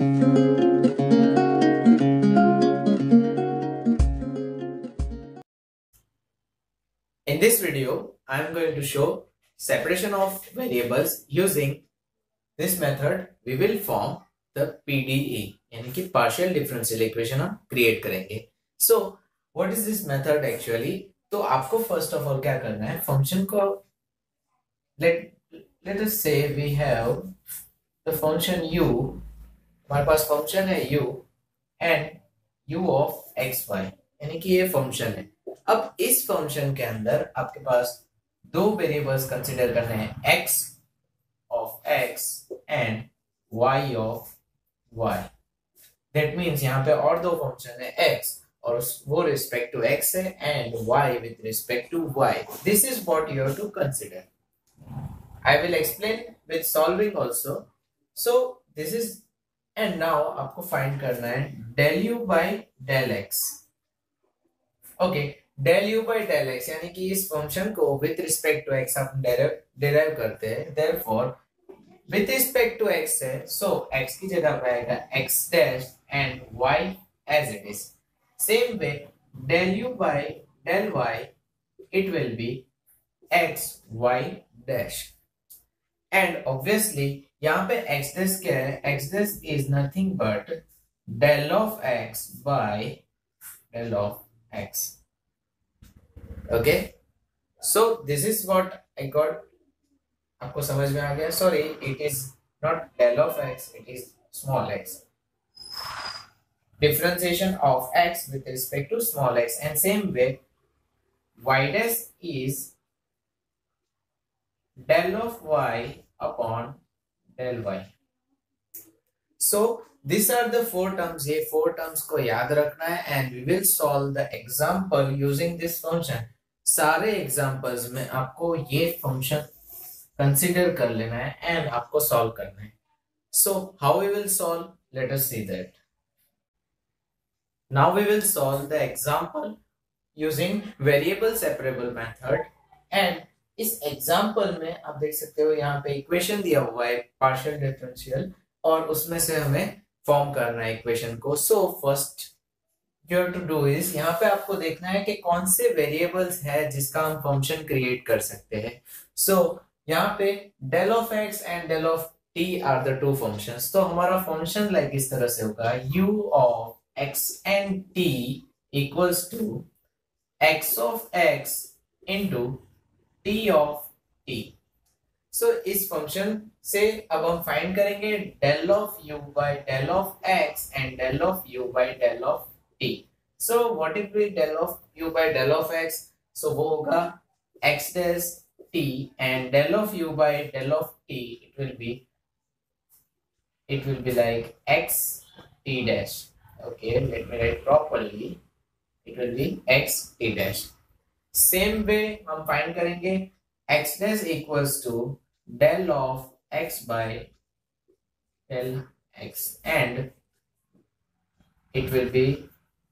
In this video, I am going to show separation of variables using this method. We will form the PDE यानी कि partial differential equation हम create करेंगे. So what is this method actually? तो आपको first of all क्या करना है function को let let us say we have the function u हमारे पास फ़ंक्शन है u and u of x y, यानी कि ये function है। अब इस फ़ंक्शन के अंदर आपके पास दो वेरिएबल्स कंसीडर करने हैं, x of x and y of y that means यहाँ पे और दो फ़ंक्शन है, x, और वो रिस्पेक्ट टू x है and y with respect to y this is what you have to consider I will explain with solving also so this is and now आपको find करना है del u by del x. Okay del u by del x यानी कि इस function को with respect to x हम derive करते हैं. Therefore with respect to x है सो एक्स की जगह पे आएगा x dash and y as it is same way del u by del y it will be x y dash. And obviously यहाँ पे एक्स डेस क्या है? X dash is nothing but del of x by del of x okay so this is what I got आपको समझ में आ गया? Sorry it is not del of x it is small x differentiation of x with respect to small x and same way y dash is del of y upon del y. So, these are the four terms. ये four terms को याद रखना है, and we will solve the example using this function. सारे examples में आपको ये function consider कर लेना है एंड आपको सॉल्व करना है। So how we will solve let us see that now we will solve the example using variable separable method and इस एग्जांपल में आप देख सकते हो यहाँ पे इक्वेशन दिया हुआ है पार्शियल डिफरेंशियल और उसमें से हमें फॉर्म करना है इक्वेशन को। So first you to do is यहाँ पे आपको देखना है कि कौन से वेरिएबल्स है जिसका हम फ़ंक्शन क्रिएट कर सकते हैं। सो so, यहाँ पे del of x and del of t are the two functions तो हमारा फ़ंक्शन लाइक इस तरह से होगा u of x and t equals to x of x into T of T सो इस फंक्शन से अब हम फाइंड करेंगे del of u by del of x and del of u by del of t. So what if we del of u by del of x? So वो होगा x dash t and del of u by del of t it will be it will be like x t dash. Okay, let me write properly. It will be x t dash. Same way हम find करेंगे x dash equals to del of x by del x and it will be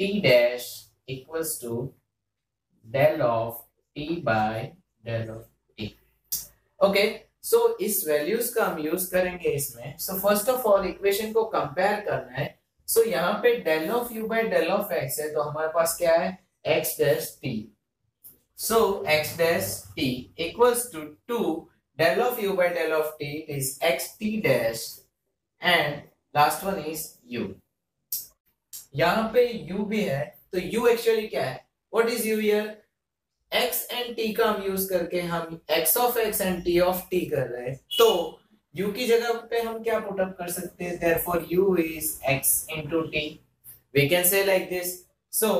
t dash equals to del of t by del of t. Okay so इस values का हम use करेंगे इसमें। So first of all equation को compare करना है। So so, यहाँ पे del of u by del of x है तो हमारे पास क्या है? X dash t so x dash t equals to two del of u by del of t is x t dash and last one is u. यहाँ पे u भी है तो u एक्चुअली क्या है? What is u here x and t का हम यूज़ करके हम x of x and t of t कर रहे हैं। तो u की जगह पे हम क्या पुट अप कर सकते हैं? Therefore u is x into t. We can say like this so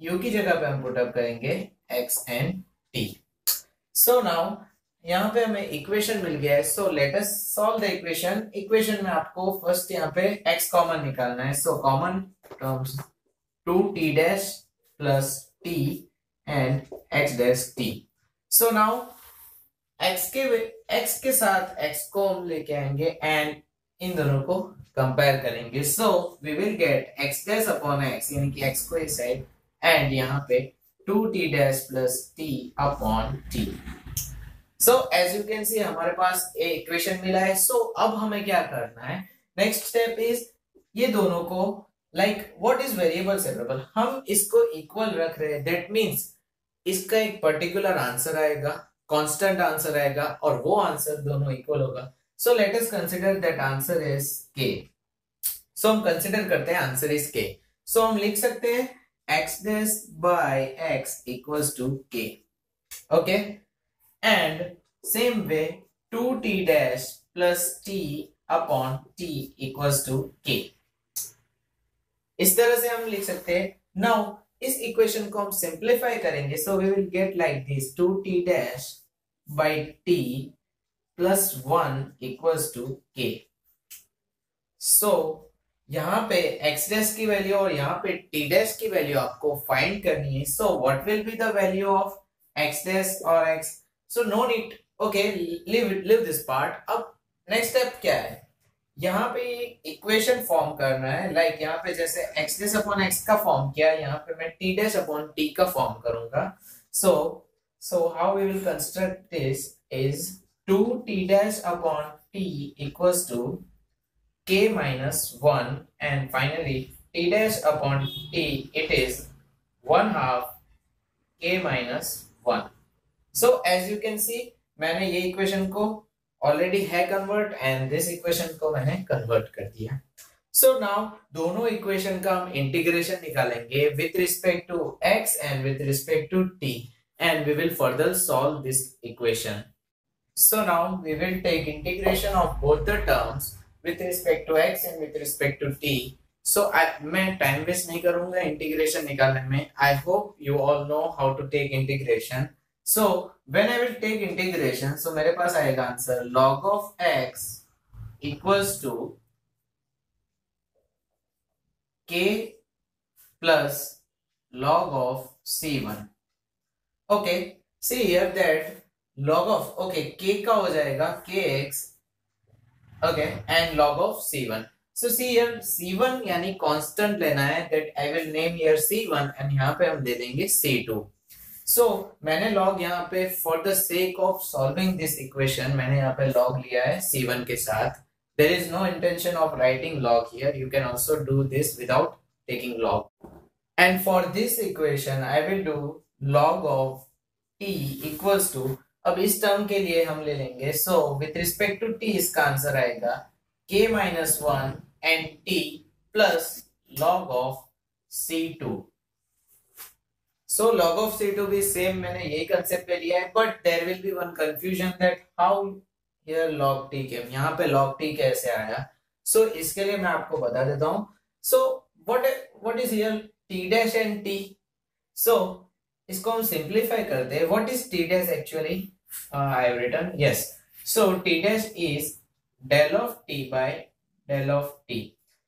u की जगह पे हम पुट अप करेंगे x and t. So now यहाँ पे हमें इक्वेशन मिल गया है. So let us solve the equation equation में आपको फ़र्स्ट यहाँ पे x कॉमन निकालना है. So common terms two t dash plus t and x dash t so now x के x के साथ x को हम लेके आएँगे एंड इन दोनों को कंपेयर करेंगे. So we will get x dash upon x, यानी कि x को इस साइड एंड यहाँ पे two t dash plus t upon t so as you can see हमारे पास एक इक्वेशन मिला है। सो so, अब हमें क्या करना है? नेक्स्ट स्टेप इज़ ये दोनों को like what is variable separable हम इसको इक्वल रख रहे हैं। दैट मींस इसका एक पर्टिकुलर आंसर आएगा कांस्टेंट आंसर आएगा और वो आंसर दोनों इक्वल होगा। So let us consider that answer is k so हम कंसीडर करते हैं आंसर इज़ के सो हम लिख सकते हैं x dash by x equals to k. Okay? And same way 2t dash plus t upon t equals to k. इस तरह से हम लिख सकते हैं। नाउ इस इक्वेशन को हम सिंप्लीफाई करेंगे। So we will get like this two t dash by t plus one equals to k so यहाँ पे एक्स डैश की वैल्यू और यहाँ पे टी डैश की वैल्यू आपको फाइंड करनी है. So what will be the value of x dash और x so no need okay leave leave this part अब नेक्स्ट स्टेप क्या है? यहाँ पे इक्वेशन फॉर्म करना है. लाइक like यहाँ पे जैसे एक्स डेस अपॉन एक्स का फॉर्म किया है, यहाँ पे मैं टी डैश अपॉन टी का फॉर्म करूँगा. So so how we will construct this is to T dash upon T equals to k minus 1 and finally t dash upon t it is 1 half k minus 1 so as you can see मैंने ये equation को already है convert and this equation को मैंने convert कर दिया सो so now दोनों equation का हम इंटीग्रेशन निकालेंगे with respect to x and with respect to t and we will further solve this equation so now we will take integration of both the terms with respect to x and with respect to t so मैं time waste नहीं करूँगा integration निकालने में I hope you all know how to take integration So when I will take integration, so मेरे पास आएगा answer log of x equals to k plus log of c1. Okay, see here that log of okay k का हो जाएगा kx okay and log of c1. So see here c1 यानी constant लेना है that I will name here c1 and यहाँ पे हम दे देंगे c2. सो so, मैंने लॉग यहाँ पे for the sake of solving this equation मैंने यहाँ पे लॉग लिया है C1 के साथ there is no intention of writing log here you can also do this without taking log and for this equation I will do log of T equals to अब इस term के लिए हम ले लेंगे। So with respect to T इसका answer आएगा k minus one and T plus log of C two so log of c2 भी सेम मैंने यही कंसेप्ट ले लिया है but there will be one confusion that how here log t came यहाँ पे log t कैसे आया? सो so, इसके लिए मैं आपको बता देता हूँ। So what what is here t dash and t. So इसको हम सिंप्लीफाई करते हैं। What is t dash actually I have written yes so t dash is del of t by del of t.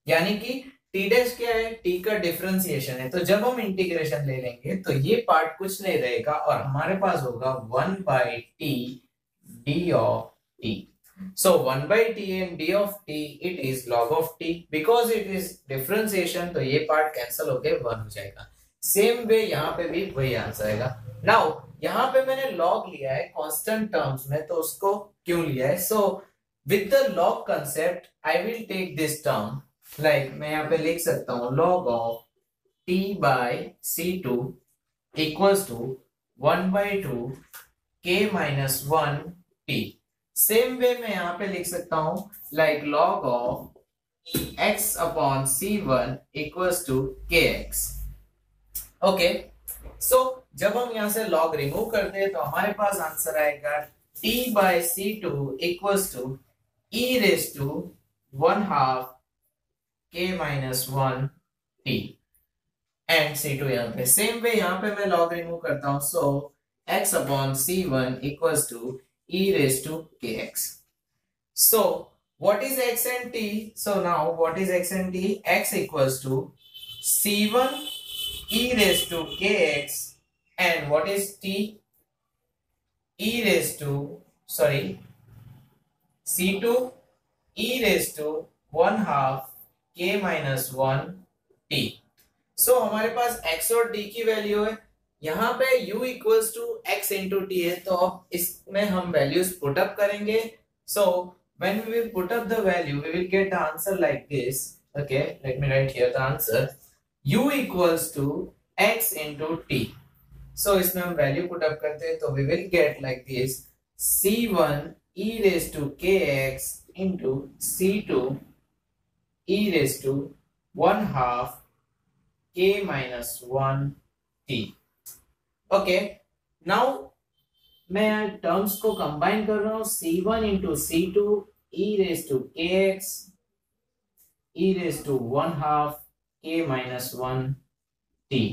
यानी कि T dash क्या है? T का differentiation है। तो जब हम इंटीग्रेशन ले लेंगे तो ये पार्ट कुछ नहीं रहेगा और हमारे पास होगा one by T D of T so 1 by t and d of t, it is log of t. Because it is differentiation तो ये पार्ट कैंसिल होके वन हो जाएगा। सेम वे यहाँ पे भी वही आंसर आएगा। नाउ यहाँ पे मैंने लॉग लिया है कांस्टेंट टर्म्स में तो उसको क्यों लिया है? So with the log concept, I will take this term like मैं यहाँ पे लिख सकता हूँ log of T by C two equals to one by two K minus one T same way मैं यहाँ पे लिख सकता हूँ like log of X upon C one equals to K X okay so जब हम यहाँ से लॉग रिमूव करते हैं तो हमारे पास आंसर आएगा T by C two equals to E raise to one half K minus one T and C two यहाँ पे. सेम वे यहाँ पे मैं लॉग रिमूव करता हूँ so X upon C one equals to E raise to K X so what is x and t? So now, what is x and t? x equals to c1 e raised to kx and what is t? E raised to sorry c2 e raised to 1 half k minus 1 t. So so, हमारे पास x और t की value है। यहाँ पे u equals to x into T है तो इसमें हम वैल्यूज़ पुटअप करेंगे। So when we will put up the value we will get answer like this okay let me write here the answer u equals to x into T so so, इसमें हम value put up करते हैं तो we will get like this c1 e raise to K X into C two E raise to one half K minus one T okay now मैं terms को combine कर रहा हूँ C one into C two E raise to K X E raise to one half K minus one T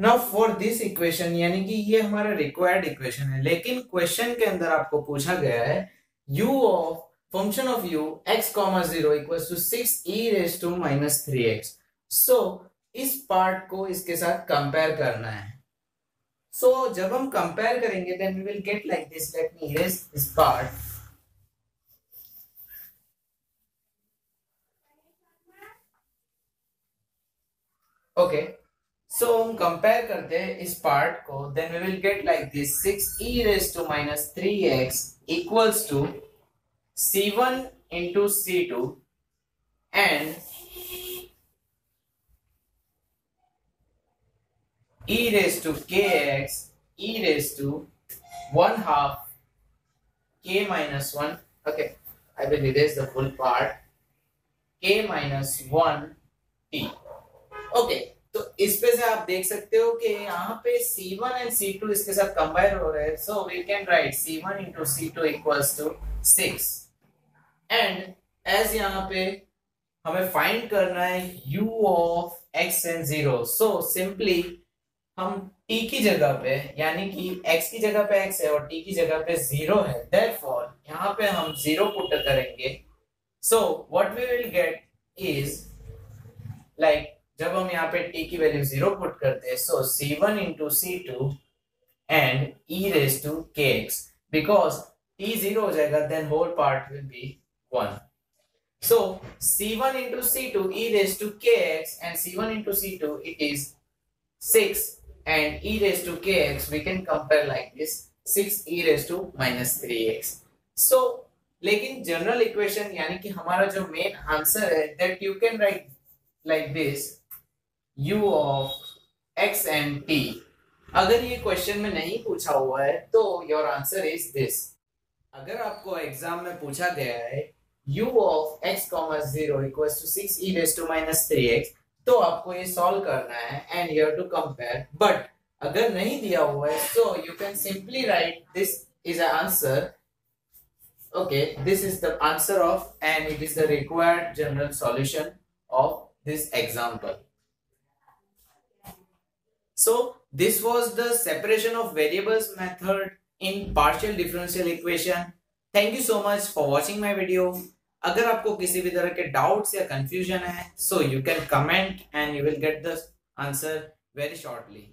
now for this equation यानी कि ये हमारा required equation है लेकिन क्वेश्चन के अंदर आपको पूछा गया है u of function of u x comma zero equal to six E raise to minus three X so इस पार्ट को इसके साथ कंपेयर करना है। सो so, जब हम कंपेयर करेंगे then we will get like this let me erase this part okay so हम कंपेयर करते हैं इस पार्ट को then we will get like this six E raise to minus three X equals to C one into C two and E raise to K X E raise to one half K minus one okay I will erase the full part K minus one T okay. तो इस पे से आप देख सकते हो कि यहाँ पे C1 एंड C2 इसके साथ कंबाइन हो रहे हैं। So we can write C1 into C2 equals to 6 and as यहाँ पे हमें फाइंड करना है u of x and 0 so simply हम t की जगह पे, यानी कि x की जगह पे x है और t की जगह पे ज़ीरो है। Therefore, यहाँ पे हम ज़ीरो पुट करेंगे। So what we will get is like जब हम यहाँ पे टी की वैल्यू ज़ीरो पुट करते हैं so C one into C two and E raise to K X because T zero हो जाएगा then whole part will be one so C one into C two E raise to K X and C one into C two it is six and E raise to K X we can compare like this six E raise to minus three X so लेकिन general equation यानी कि हमारा जो main answer है that you can write like this u of x and t. अगर ये question में नहीं पूछा हुआ है तो योर आंसर इज़ दिस अगर आपको एग्ज़ाम में पूछा गया है, u of x comma zero equals to six E raise to minus three तो आपको ये सॉल्व करना है and you to compare but अगर नहीं दिया हुआ है so you can simply write this is answer okay this is the answer of and it is the required general solution of this example. so this was the separation of variables method in partial differential equation thank you so much for watching my video अगर आपको किसी भी तरह के doubts या confusion है so you can comment and you will get the answer very shortly